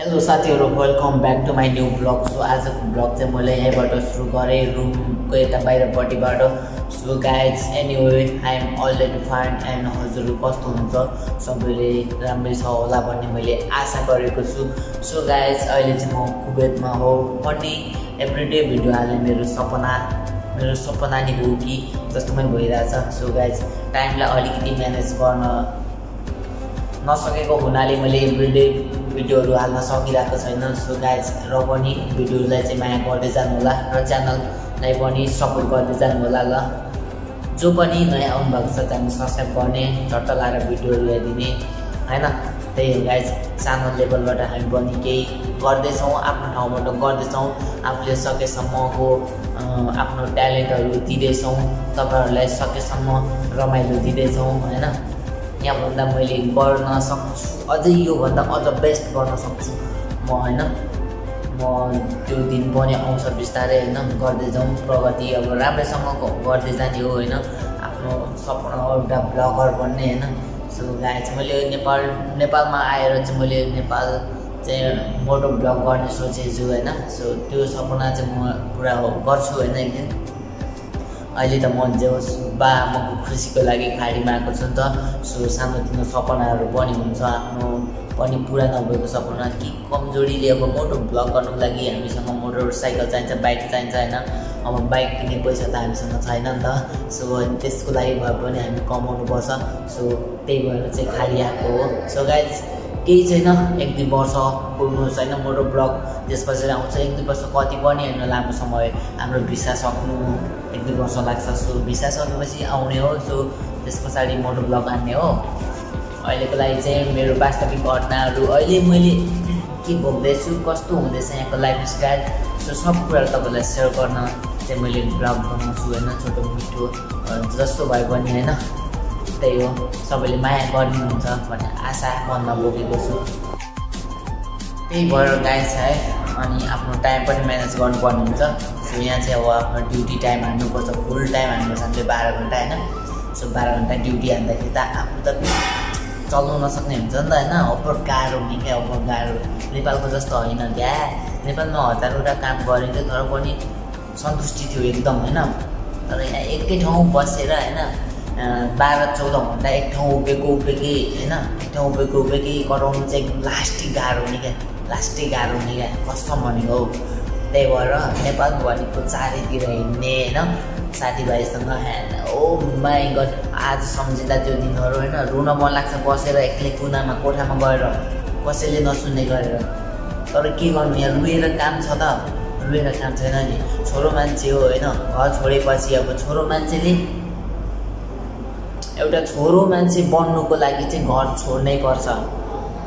Hello साथीहरू welcome back to my new blog so आजको blog चाहिँ मैले यहीँबाट सुरु गरेँ रुमको यता बाहिरपट्टिबाट। So guys anyway I am already fine and हजुरहरू कस्तो हुन्छ सबैले राम्रै छ होला भन्ने मैले आशा गरेको छु। सो गाइड्स अहिले चाहिँ म कुवेतमा हो। पनि एभ्रिडे भिडियो हाल्ने मेरो सपना मेरो सपना नि हो कि जस्तो पनि भइरहेछ। सो गाइज टाइमलाई अलिकति म्यानेज गर्न नसकेको हुनाले मैले एभ्रिडे भिडियोहरू हाल्न सकिरहेको छैन। सो गाइज र पनि भिडियोलाई चाहिँ माया गर्दै जानु होला र च्यानललाई पनि सपोर्ट गर्दै जानु होला ल। जो पनि नयाँ आउनुभएको छ च्यानल सब्सक्राइब गर्ने झट्ट लगाएर भिडियोहरू हेरिदिने होइन? त्यही हो गाइज सानो लेभलबाट हामी पनि केही गर्दैछौँ आफ्नो ठाउँबाट गर्दैछौँ। आफूले सकेसम्मको आफ्नो ट्यालेन्टहरू दिँदैछौँ तपाईँहरूलाई सकेसम्म रमाइलो दिँदैछौँ होइन? यहाँभन्दा मैले गर्न सक्छु। अझै योभन्दा अझ बेस्ट गर्न सक्छु। म होइन म त्यो दिन पनि आउँछ बिस्तारै होइन गर्दै जाउँ। प्रगति अब राम्रैसँग गर्दै जाने हो होइन। आफ्नो सपना एउटा ब्लगर बन्ने होइन। सो चाहिँ मैले नेपाल नेपालमा आएर चाहिँ मैले नेपाल चाहिँ मोटो ब्लग गर्ने सोचेको छु होइन। सो त्यो सपना चाहिँ म पुरा गर्छु होइन एक दिन। अहिले त म जे होस् बा आमाको खुसीको लागि खाडीमा आएको छु नि त। सो सानोतिनो सपनाहरू पनि हुन्छ आफ्नो पनि पुरा नभएको सपना। कि कमजोरीले अब मोटो ब्लग गर्नुको लागि हामीसँग मोटरसाइकल चाहिन्छ बाइक चाहिन्छ होइन? अब बाइक किन्ने पैसा त हामीसँग छैन नि त। सो त्यसको लागि भए पनि हामी कमाउनुपर्छ सो त्यही भएर चाहिँ खाली आएको हो। सो गाइज केही छैन एक दुई वर्ष पुग्नुहोस् होइन? मोटो ब्लग त्यसपछि आउँछ एक दुई वर्ष कति पनि होइन लामो समय। हाम्रो भिसा सक्नु। एक दुई वर्ष लाग्छ सो भिसा सकेपछि आउने हो सो त्यस पछाडि मोटो ब्लग हान्ने हो। अहिलेको लागि चाहिँ मेरो वास्तविक घटनाहरू अहिले मैले के भोग्दैछु कस्तो हुँदैछ यहाँको लाइफ स्टाइल सो सब कुराहरू तपाईँलाई सेयर गर्न चाहिँ मैले ब्लग बनाउँछु होइन? छोटो मिठो जस्तो भए पनि होइन? त्यही हो। सबैले माया गरिदिनुहुन्छ भन्ने आशा मनमा बोकेको छु। त्यही भएर छ है अनि आफ्नो टाइम पनि म्यानेज गर्नुपर्ने हुन्छ। सो यहाँ चाहिँ अब आफ्नो ड्युटी टाइम हान्नुपर्छ फुल टाइम हान्नुपर्छ हामीले बाह्र घन्टा होइन? सो बाह्र घन्टा ड्युटी हान्दाखेरि त आफू त चल्नु नसक्ने हुन्छ नि त होइन? अप्पर गाह्रो हुने क्या अप्पर गाह्रो। नेपालको जस्तो होइन क्या। नेपालमा हजारवटा काम गरेको तर पनि सन्तुष्टि थियो एकदम होइन? तर यहाँ एकै ठाउँ बसेर होइन बाह्र चौध घन्टा एक ठाउँ उभिएको उभिएकै होइन? एक ठाउँ उभिएको उभिएकै गराउनु चाहिँ एकदम लास्टै गाह्रो हुने क्या। लास्टै गाह्रो हुने क्या। कसम भनेको हौ। त्यही भएर नेपाल भनेको चारैतिर हिँड्ने होइन? साथीभाइसँग ओ माई गड आज सम्झिँदा त्यो दिनहरू होइन? रुन मन लाग्छ बसेर एक्लै कुनामा कोठामा गएर कसैले नसुन्ने गरेर। तर के गर्नु यहाँ? रुएर काम छ त। रुएर काम छैन नि। छोरो मान्छे हो होइन? घर छोडेपछि अब छोरो मान्छेले एउटा छोरो मान्छे बन्नुको लागि चाहिँ घर छोड्नै पर्छ।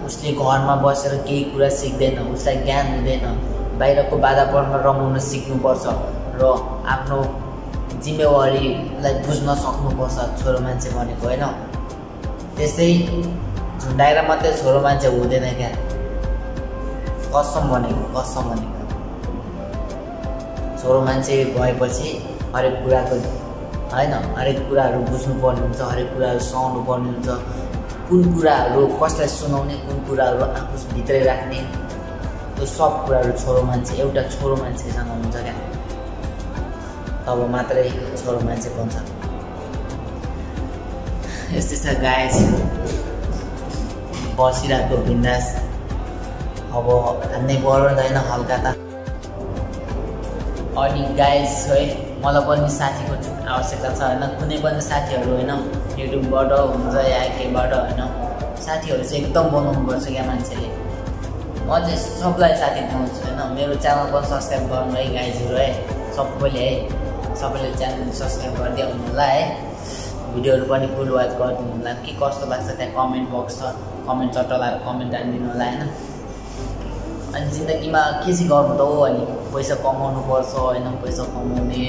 उसले घरमा बसेर केही कुरा सिक्दैन उसलाई ज्ञान हुँदैन। बाहिरको वातावरणमा रमाउन सिक्नुपर्छ र आफ्नो जिम्मेवारीलाई बुझ्न सक्नुपर्छ छोरो मान्छे भनेको होइन? त्यस्तै झुन्डाएर मात्रै छोरो मान्छे हुँदैन क्या। कसम भनेको कसम भनेको। छोरो मान्छे भएपछि हरेक कुराको होइन? हरेक कुराहरू बुझ्नुपर्ने हुन्छ हरेक कुराहरू सहनु पर्ने हुन्छ। कुन कुराहरू कसलाई सुनाउने कुन कुराहरू आफूभित्रै राख्ने त्यो सब कुराहरू छोरो मान्छे एउटा छोरो मान्छेसँग हुन्छ क्या? तब मात्रै छोरो मान्छे बन्छ यस्तै छ गाई बसिरहेको बिन्दास। अब हान्नै पऱ्यो नि त होइन हल्का त। अनि गाइस है मलाई पनि साथीको आवश्यकता छ होइन? कुनै पनि साथीहरू होइन? युट्युबबाट हुन्छ या केबाट होइन? साथीहरू चाहिँ एकदम बनाउनुपर्छ क्या मान्छेले। म चाहिँ सबलाई साथी बनाउँछु होइन? मेरो च्यानल पनि सब्सक्राइब गर्नु है गाइजहरू है? सबैले है? सबैले च्यानल सब्सक्राइब गरिदिनु होला है? भिडियोहरू पनि फुल वाच गरिदिनु होला के कस्तो लाग्छ त्यहाँ कमेन्ट बक्स छ? कमेन्ट चट्ट कमेन्ट हालिदिनु होला होइन? अनि जिन्दगीमा के चाहिँ गर्नु त हो अनि? पैसा कमाउनु पर्छ होइन? पैसा कमाउने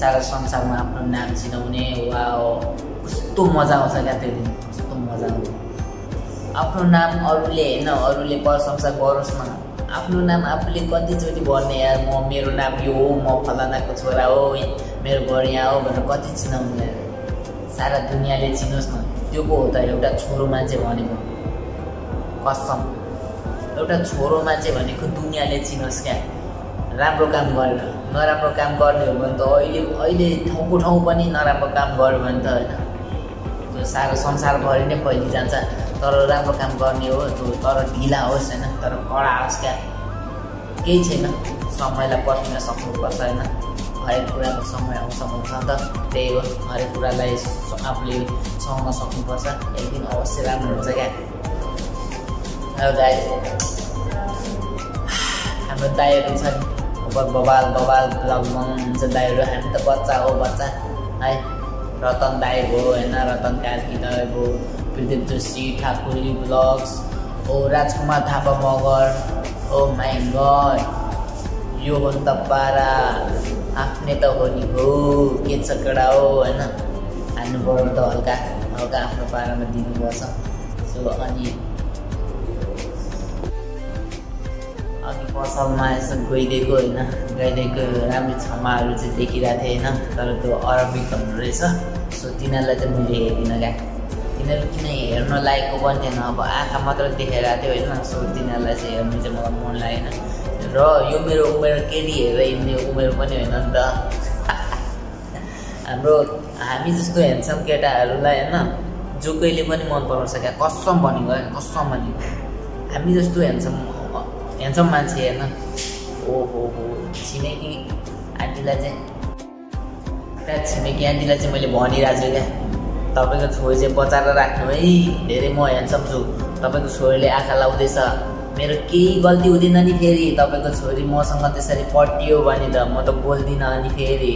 सारा संसारमा आफ्नो नाम चिनाउने वा कस्तो मजा आउँछ क्या त्यो दिन। कस्तो मजा आउँछ। आफ्नो नाम अरूले होइन अरूले प्रशंसा गरोस् न आफ्नो नाम आफूले कतिचोटि भन्ने यार म मेरो नाम यो हो म फलानाको छोरा हो मेरो घर यहाँ हो भनेर कति चिनाउने सारा दुनियाँले चिनोस् न त्यो को हो त एउटा छोरो मान्छे भनेको। कसम। एउटा छोरो मान्छे भनेको दुनियाँले चिनोस् क्या। राम्रो काम गरेर नराम्रो काम गर्ने हो भने त अहिले अहिले ठाउँको ठाउँ पनि नराम्रो काम गर्यो भने त होइन। त्यो सारो संसारभरि नै फैलिजान्छ। तर राम्रो काम गर्ने हो तर ढिला होस् होइन तर कडा होस् क्या। केही छैन समयलाई पर्खिन सक्नुपर्छ होइन। हरेक कुराको समय आउँछ हुन्छ त त्यही हो। हरेक कुरालाई आफूले सहन सक्नुपर्छ। एक दिन अवश्य राम्रो हुन्छ क्या। गाई हाम्रो दाईहरू छ नि बबाल बबाल ब्लग बनाउनुहुन्छ दाईहरू। हामी त बच्चा हो बच्चा। है रतन दाई भयो होइन रतन कार्की दाई भयो Pradeep Joshi Thakuri blogs oh Rajkumar Thapa Magar oh my यो हो नि त पारा आफ्नै त हो नि हो के छ कडा हो होइन? हान्नु पऱ्यो त हल्का हल्का आफ्नो पारामा दिनुपर्छ। सो अनि अघि पसलमा यसो गइदिएको होइन? गइदिएको राम्रो क्षमाहरू चाहिँ देखिरहेको थिएँ होइन तर त्यो अरबिक हुँदो रहेछ। सो तिनीहरूलाई चाहिँ मैले हेरिनँ क्या। तिनीहरू किन हेर्न लागेको पनि थिएन अब आँखा मात्र देखाइरहेको थियो होइन सो तिनीहरूलाई चाहिँ हेर्नु चाहिँ मलाई मन लागेन। र यो मेरो उमेर केटी हेरेर हिँड्ने उमेर पनि होइन नि त। हाम्रो हामी जस्तो ह्यान्डसम केटाहरूलाई होइन जो कहिले पनि मन पराउँछ क्या। कसम भनेको कसम भनेको हामी जस्तो ह्यान्डसम ह्यान्डसम मान्छे होइन। ओहो हो छिमेकी आन्टीलाई चाहिँ त्यहाँ छिमेकी आन्टीलाई चाहिँ मैले भनिरहेको छु क्या। तपाईँको छोरी चाहिँ बचाएर राख्नु है। धेरै म ह्यान्डसम छु। तपाईँको छोरीले आँखा लाउँदैछ। मेरो केही गल्ती हुँदैन नि फेरि। तपाईँको छोरी मसँग त्यसरी पटियो भने त म त बोल्दिनँ अनि फेरि।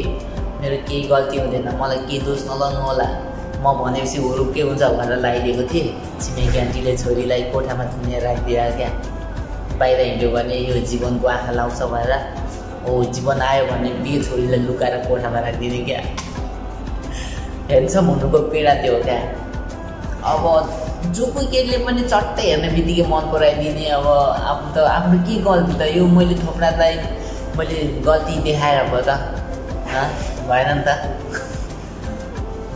मेरो केही गल्ती हुँदैन। मलाई केही दोष नलाउनु होला। म भनेपछि के हुन्छ भनेर लगाइदिएको थिएँ। छिमेकी आन्टीले छोरीलाई कोठामा थुनेर राखिदिएर क्या बाहिर हिँड्यो भने यो जीवनको आँखा लाउँछ भनेर। हो जीवन आयो भने बिहे छोरीलाई लुकाएर कोठामा राखिदिने क्या। हेर्छ हुनुको पीडा त्यो क्या। अब जो कोही केटीले पनि चट्टै हेर्ने बित्तिकै मन पराइदिने अब आफ्नो त आफ्नो के गल्ती त यो मैले थोप्रालाई मैले गल्ती देखाएर भयो त। भएन नि त।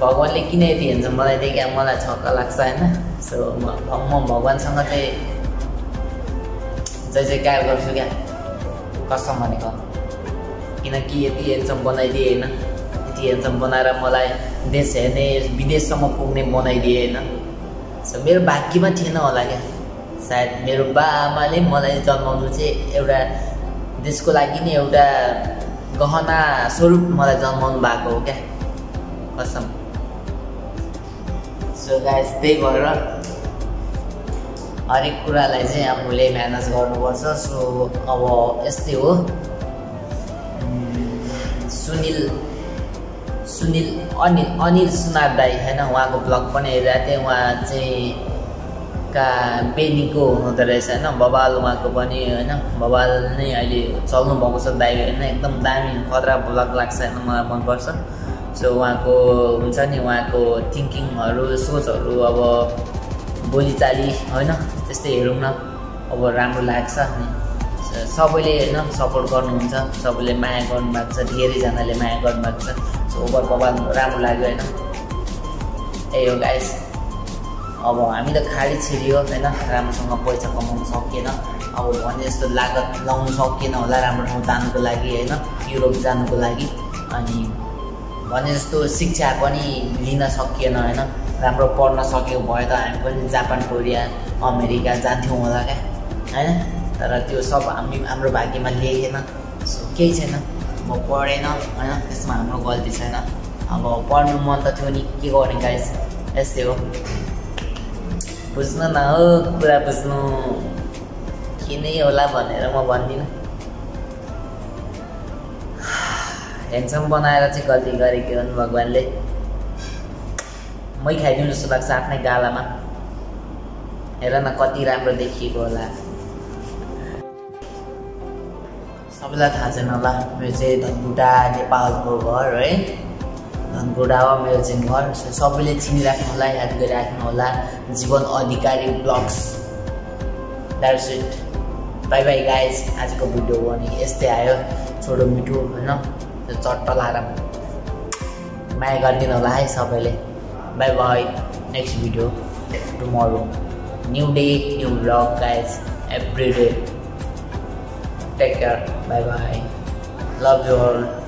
भगवान्ले किन यति हेर्छ मलाई देखि मलाई छक्क लाग्छ होइन। सो म भगवान्सँग चाहिँ जय जयकार गर्छु क्या। कसम भनेको। किनकि यति हेन्सम बनाइदिए होइन। यति हेन्सम बनाएर मलाई देश हेर्ने विदेशसम्म पुग्ने बनाइदिए होइन सो मेरो भाग्यमा थिएन होला क्या। सायद मेरो बा आमाले मलाई जन्माउनु चाहिँ एउटा देशको लागि नै एउटा गहना स्वरूप मलाई जन्माउनु भएको हो क्या। कसम। सो गाइस त्यही भएर हरेक कुरालाई चाहिँ आफूले म्यानेज गर्नुपर्छ। सो अब यस्तै हो। सुनिल सुनिल अनिल अनिल सुनार दाई होइन उहाँको ब्लग पनि हेरिरहेको थिएँ। उहाँ चाहिँ का बेनीको हुनुहुँदो रहेछ होइन बबाल उहाँको पनि होइन बबाल नै अहिले चल्नु भएको छ दाई होइन एकदम दामी खतरा ब्लग लाग्छ होइन मलाई मनपर्छ। सो उहाँको हुन्छ नि उहाँको थिङ्किङहरू सोचहरू अब बोलीचाली होइन त्यस्तै हेरौँ न। अब राम्रो लाग्छ नि सबैले होइन सपोर्ट गर्नुहुन्छ। सबैले माया गर्नुभएको छ धेरैजनाले माया गर्नुभएको छ। ओभर बबाल राम्रो लाग्यो होइन ए हो गाइस अब हामी त खाली छिरियो होइन राम्रोसँग पैसा कमाउनु सकिएन अब भने जस्तो लागत लाउनु सकिएन होला राम्रो ठाउँ जानुको लागि होइन युरोप जानुको लागि अनि भने जस्तो शिक्षा पनि लिन सकिएन होइन राम्रो पढ्न सक्यो भए त हामी पनि जापान कोरिया अमेरिका जान्थ्यौँ होला क्या होइन तर त्यो सब हामी हाम्रो भाग्यमा लेखेन सो केही छैन म पढेन होइन? त्यसमा हाम्रो गल्ती छैन। अब पढ्नु मन त थियो नि के गर्ने गाइस यस्तै हो। बुझ्नु न हो कुरा बुझ्नु। नै होला भनेर म भन्दिनँ। ह्यान्डसम बनाएर चाहिँ गल्ती गरेको हो भगवान्ले। मै खाइदिउँ जस्तो लाग्छ आफ्नै गालामा। हेर न कति राम्रो देखिएको होला। सबैलाई थाहा छैन होला। मेरो चाहिँ धनकुटा नेपालको घर है। धनकुटा हो मेरो चाहिँ घर सबैले चिनिराख्नु होला याद गरिराख्नु होला। Jeevan Adhikari blogs. That's it bye bye guys आजको भिडियो भने यस्तै आयो। छोटो मिठो होइन? त्यो चट्ट लाएर माया गरिदिनु होला है सबैले। Bye bye next video tomorrow new day new blog guys every day. Take care. Bye bye love you all